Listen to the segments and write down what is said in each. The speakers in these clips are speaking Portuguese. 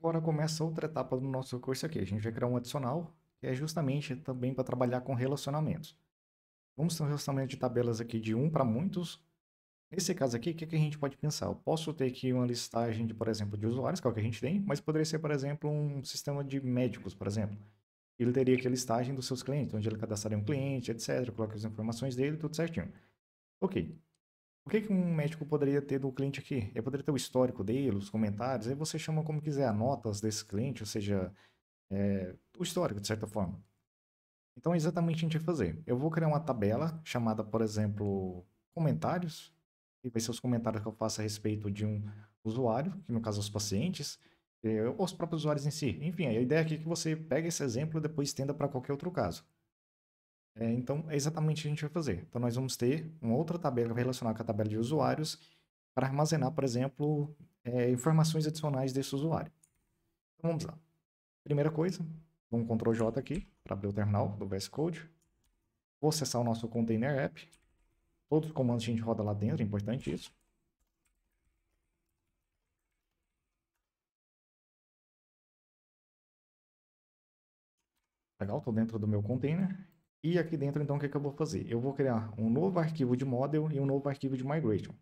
Agora começa outra etapa do nosso curso aqui. A gente vai criar um adicional, que é justamente também para trabalhar com relacionamentos. Vamos ter um relacionamento de tabelas aqui de um para muitos. Nesse caso aqui, o que, que a gente pode pensar? Eu posso ter aqui uma listagem, de, por exemplo, de usuários, que é o que a gente tem, mas poderia ser, por exemplo, um sistema de médicos, por exemplo. Ele teria aqui a listagem dos seus clientes, onde ele cadastraria um cliente, etc., coloca as informações dele, tudo certinho. Ok. O que, que um médico poderia ter do cliente aqui? Ele poderia ter o histórico dele, os comentários, aí você chama como quiser, notas desse cliente, ou seja, é, o histórico, de certa forma. Então, é exatamente o que a gente vai fazer. Eu vou criar uma tabela chamada, por exemplo, comentários, e vai ser os comentários que eu faço a respeito de um usuário, que no caso os pacientes, ou os próprios usuários em si. Enfim, a ideia aqui é que você pegue esse exemplo e depois estenda para qualquer outro caso. É, então, é exatamente o que a gente vai fazer. Então, nós vamos ter uma outra tabela relacionada com a tabela de usuários para armazenar, por exemplo, é, informações adicionais desse usuário. Então, vamos lá. Primeira coisa, um Ctrl J aqui para abrir o terminal do VS Code. Vou acessar o nosso Container App. Todos os comandos a gente roda lá dentro, é importante isso. Legal, estou dentro do meu container. E aqui dentro, então, o que, que eu vou fazer? Eu vou criar um novo arquivo de model e um novo arquivo de migration.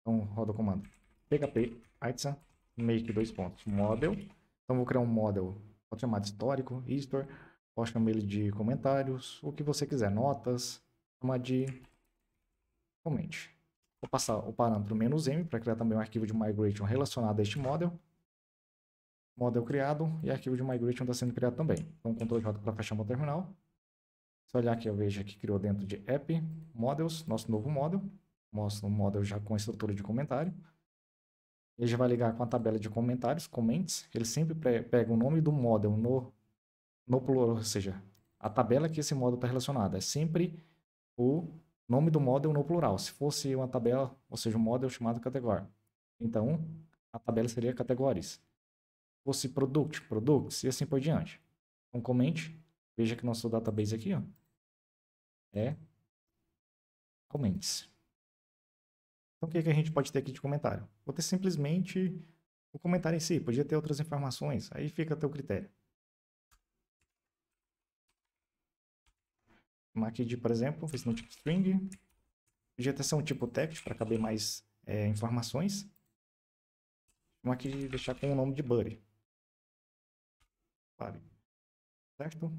Então, roda o comando php artisan make dois pontos model. Então, vou criar um model, pode chamar de histórico, history, pode chamar ele de comentários, o que você quiser, notas, chamar de comente. Vou passar o parâmetro "-m para criar também um arquivo de migration relacionado a este model. Model criado e arquivo de migration está sendo criado também. Então, Ctrl J para fechar meu terminal. Se olhar aqui, eu vejo que criou dentro de app, models, nosso novo model. Mostra um model já com estrutura de comentário. Ele já vai ligar com a tabela de comentários, comments. Ele sempre pega o nome do model no, no plural, ou seja, a tabela que esse model está relacionado. É sempre o nome do model no plural. Se fosse uma tabela, ou seja, um model chamado category. Então, a tabela seria categories. Se fosse product, products e assim por diante. Então, comente. Veja que nosso database aqui, ó, é comments. Então, o que, é que a gente pode ter aqui de comentário? Vou ter simplesmente o comentário em si. Podia ter outras informações. Aí fica a teu critério. Uma aqui de, por exemplo, fiz no tipo string. Podia ter ser um tipo text para caber mais é, informações. Uma aqui de deixar com o nome de buddy. Vale. Certo?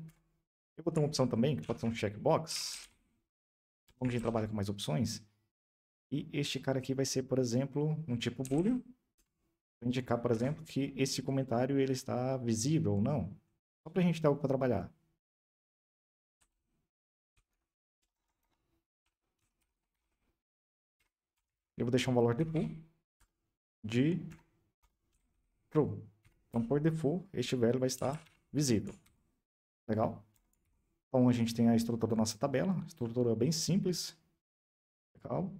Eu vou ter uma opção também, que pode ser um checkbox. Como a gente trabalha com mais opções. E este cara aqui vai ser, por exemplo, um tipo boolean. Vou indicar, por exemplo, que esse comentário ele está visível ou não. Só para a gente ter algo para trabalhar. Eu vou deixar um valor default de true. Então, por default, este velho vai estar visível. Legal? Então, a gente tem a estrutura da nossa tabela, estrutura bem simples. Legal?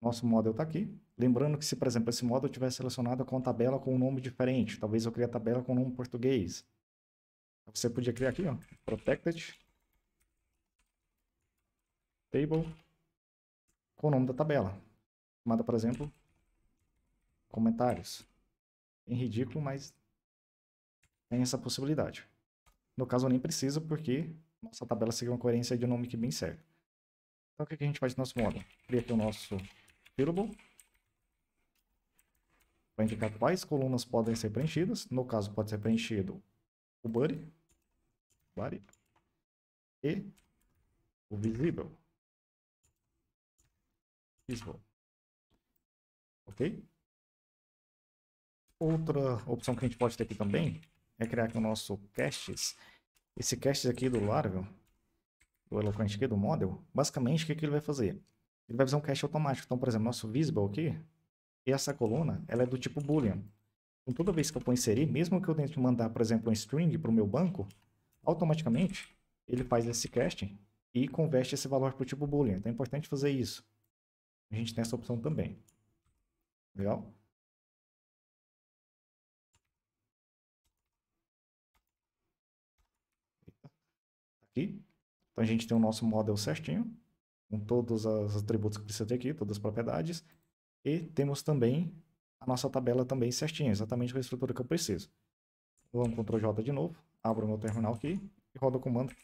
Nosso model está aqui. Lembrando que se, por exemplo, esse model tivesse relacionado com tabela com um nome diferente, talvez eu crie a tabela com um nome português. Você podia criar aqui, ó, protected table com o nome da tabela. Chamada, por exemplo, comentários. Bem ridículo, mas tem essa possibilidade. No caso, eu nem preciso, porque nossa tabela segue uma coerência de nome que bem certo. Então, o que, a gente faz no nosso módulo? Cria aqui o nosso fillable. Vai indicar quais colunas podem ser preenchidas. No caso, pode ser preenchido o body, body e o visível. Visible. Ok? Outra opção que a gente pode ter aqui também é criar aqui o nosso caches esse cast aqui do Laravel, do Eloquent aqui, do model, basicamente o que, que ele vai fazer? Ele vai fazer um cache automático. Então, por exemplo, nosso visible aqui, essa coluna, ela é do tipo boolean. Então, toda vez que eu for inserir, mesmo que eu tente mandar, por exemplo, um string para o meu banco, automaticamente ele faz esse casting e converte esse valor para o tipo boolean. Então, é importante fazer isso. A gente tem essa opção também. Legal? Aqui. Então a gente tem o nosso model certinho, com todos os atributos que precisa ter aqui, todas as propriedades. E temos também a nossa tabela também certinha, exatamente com a estrutura que eu preciso. No Ctrl J de novo, abro o meu terminal aqui e rodo o comando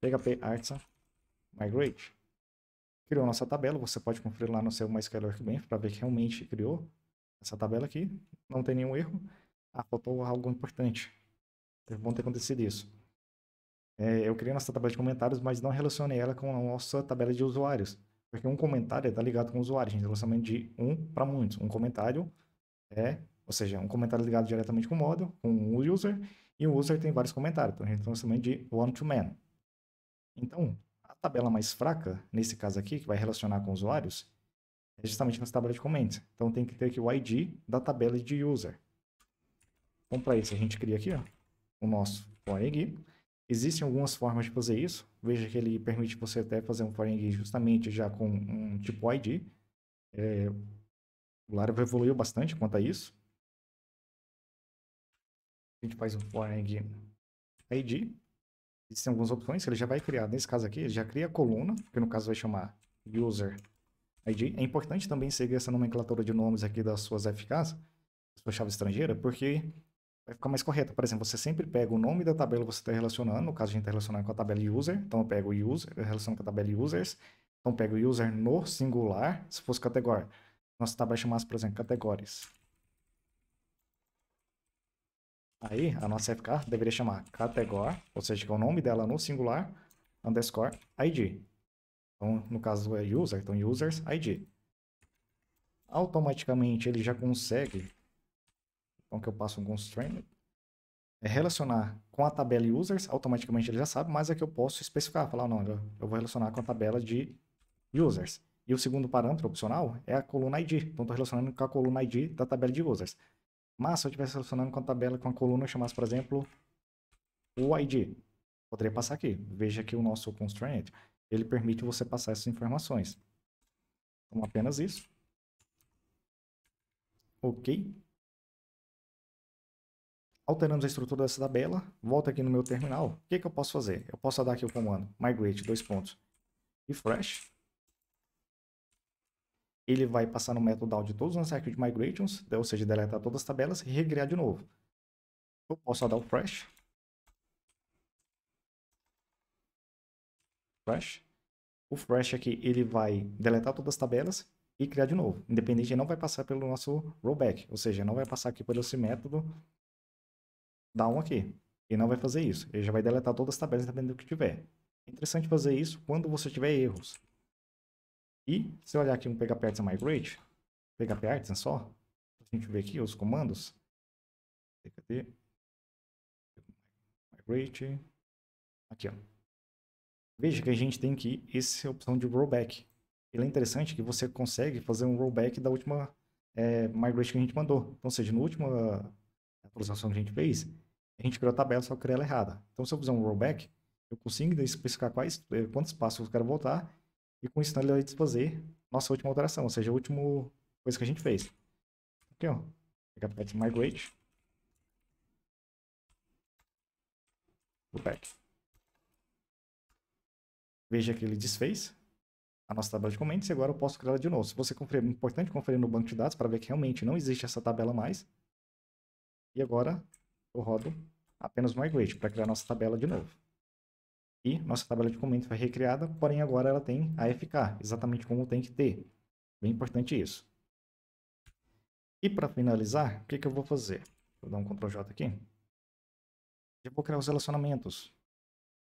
php artisan migrate. Criou nossa tabela, você pode conferir lá no seu MySQL Workbench para ver que realmente criou essa tabela aqui, não tem nenhum erro. Ah, faltou algo importante. Deve bom ter acontecido isso. É, eu criei nossa tabela de comentários, mas não relacionei ela com a nossa tabela de usuários. Porque um comentário está ligado com o usuário, a gente tem relacionamento de um para muitos. Um comentário é, ou seja, um comentário ligado diretamente com o módulo, com o user, e o user tem vários comentários. Então a gente tem relacionamento de one-to-man. Então, a tabela mais fraca, nesse caso aqui, que vai relacionar com usuários, é justamente nessa tabela de comments. Então tem que ter aqui o ID da tabela de user. Então para isso a gente cria aqui ó, o nosso foreign Existem algumas formas de fazer isso. Veja que ele permite você até fazer um foreign justamente já com um tipo ID. É, o Laravel evoluiu bastante quanto a isso. A gente faz um foreign ID. Existem algumas opções que ele já vai criar. Nesse caso aqui, ele já cria a coluna, que no caso vai chamar user ID. É importante também seguir essa nomenclatura de nomes aqui das suas FKs, sua chave estrangeira, porque vai ficar mais correto. Por exemplo, você sempre pega o nome da tabela que você está relacionando, no caso a gente está relacionando com a tabela user, então eu pego user, eu relaciono com a tabela users, então eu pego user no singular, se fosse categoria. Nossa tabela chamasse, por exemplo, categorias. Aí, a nossa FK deveria chamar category, ou seja, que é o nome dela no singular, underscore ID. Então, no caso é user, então users ID. Automaticamente ele já consegue, então que eu passo um constraint, é relacionar com a tabela users, automaticamente ele já sabe, mas é que eu posso especificar, falar, não, eu vou relacionar com a tabela de users. E o segundo parâmetro opcional é a coluna ID. Então, estou relacionando com a coluna ID da tabela de users. Mas se eu estivesse relacionando com a tabela, com a coluna, eu chamasse, por exemplo, o ID. Poderia passar aqui. Veja aqui o nosso constraint ele permite você passar essas informações. Então, apenas isso. Ok. Alteramos a estrutura dessa tabela. Volto aqui no meu terminal. O que, que eu posso fazer? Eu posso dar aqui o comando migrate, dois pontos, refresh. Ele vai passar no método de todos os arquivos de migrations, ou seja, deletar todas as tabelas e recriar de novo. Eu posso dar o fresh. Fresh. O Fresh aqui, ele vai deletar todas as tabelas e criar de novo. Independente, ele não vai passar pelo nosso rollback. Ou seja, não vai passar aqui pelo esse método down aqui. Ele não vai fazer isso. Ele já vai deletar todas as tabelas dependendo do que tiver. É interessante fazer isso quando você tiver erros. E se eu olhar aqui um PHP Artisan Migrate, PHP Artisan só, a gente ver aqui os comandos. Cadê? Migrate. Aqui, ó. Veja que a gente tem aqui essa opção de rollback. Ele é interessante que você consegue fazer um rollback da última é, migration que a gente mandou. Então, ou seja, na última atualização que a gente fez, a gente criou a tabela, só criou ela errada. Então, se eu fizer um rollback, eu consigo especificar quais, é, quantos passos eu quero voltar, e com isso ele vai desfazer nossa última alteração, ou seja, a última coisa que a gente fez. Aqui, ó. Pegar migrate. Rollback. Veja que ele desfez a nossa tabela de comentários e agora eu posso criar ela de novo. Se você conferir, é importante conferir no banco de dados para ver que realmente não existe essa tabela mais. E agora eu rodo apenas migrate para criar nossa tabela de novo. E nossa tabela de comentários foi recriada, porém agora ela tem AFK, exatamente como tem que ter. Bem importante isso. E para finalizar, o que, que eu vou fazer? Vou dar um Ctrl J aqui. Eu vou criar os relacionamentos.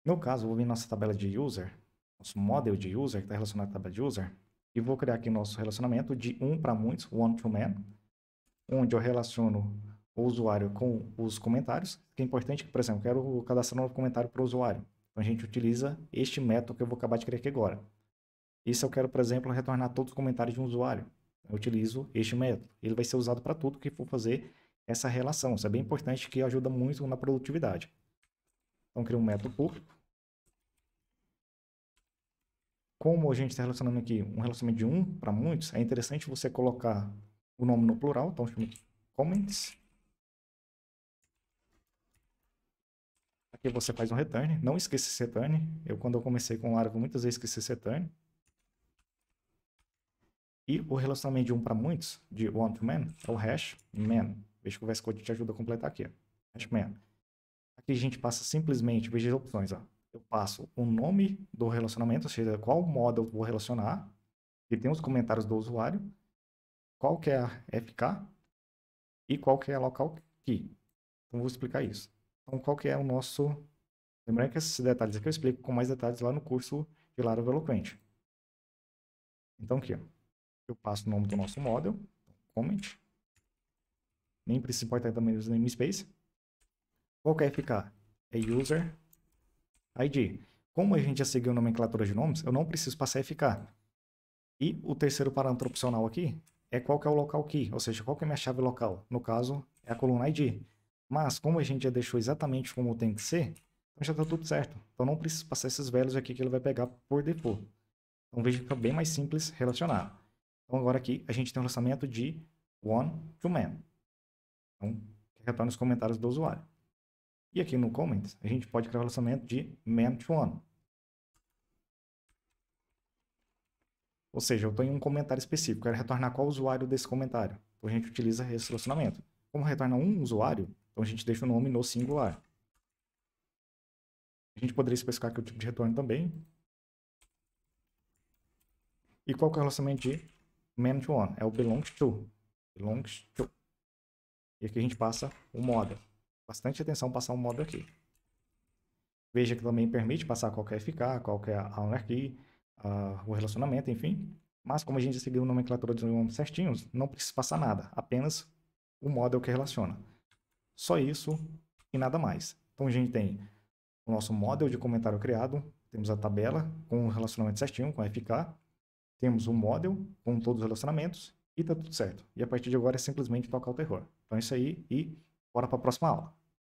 No caso, eu vou vir nossa tabela de user, nosso model de user, que está relacionado à tabela de user, e vou criar aqui nosso relacionamento de um para muitos, one to man, onde eu relaciono o usuário com os comentários, que é importante, por exemplo, quero cadastrar um comentário para o usuário. Então a gente utiliza este método que eu vou acabar de criar aqui agora. E se eu quero, por exemplo, retornar todos os comentários de um usuário, eu utilizo este método. Ele vai ser usado para tudo que for fazer essa relação. Isso é bem importante que ajuda muito na produtividade. Então, crio um método público como a gente está relacionando aqui um relacionamento de um para muitos, é interessante você colocar o nome no plural. Então, chama comments. Aqui você faz um return. Não esqueça esse return. Eu, quando eu comecei com Laravel, muitas vezes esqueci esse return. E o relacionamento de um para muitos, de one to man, é o hash man. Veja que o VS Code te ajuda a completar aqui. Hash man. Aqui a gente passa simplesmente, veja as opções. Ó. Eu passo o nome do relacionamento, ou seja, qual modo eu vou relacionar. E tem os comentários do usuário. Qual que é a FK e qual que é a local key. Então, vou explicar isso. Então, qual que é o nosso... Lembrando que esses detalhes aqui eu explico com mais detalhes lá no curso de Laravel Eloquent. Então, aqui, eu passo o nome do nosso model, comment. Nem precisa importar também os namespace. Qual que é ficar? É user ID. Como a gente já seguiu a nomenclatura de nomes, eu não preciso passar FK. E o terceiro parâmetro opcional aqui é qual que é o local key, ou seja, qual que é a minha chave local. No caso, é a coluna ID. Mas, como a gente já deixou exatamente como tem que ser, então já está tudo certo. Então não preciso passar esses velhos aqui que ele vai pegar por default. Então veja que fica bem mais simples relacionar. Então, agora aqui, a gente tem um lançamento de one to man. Então, retorna os comentários do usuário. E aqui no comments, a gente pode criar o um lançamento de man to one. Ou seja, eu em um comentário específico, quero retornar qual usuário desse comentário. Então, a gente utiliza esse relacionamento. Como retorna um usuário, então a gente deixa o nome no singular. A gente poderia especificar aqui o tipo de retorno também. E qual é o relacionamento de man to one, é o belongs to. Belongs to. E aqui a gente passa o modo. Bastante atenção passar o modo aqui. Veja que também permite passar qualquer FK, qualquer owner key, uh, o relacionamento, enfim. Mas como a gente seguiu a nomenclatura de nomes certinhos, não precisa passar nada. Apenas o model que relaciona. Só isso e nada mais. Então a gente tem o nosso model de comentário criado, temos a tabela com o relacionamento certinho, com FK, temos um model com todos os relacionamentos e tá tudo certo. E a partir de agora é simplesmente tocar o terror. Então é isso aí e bora para a próxima aula.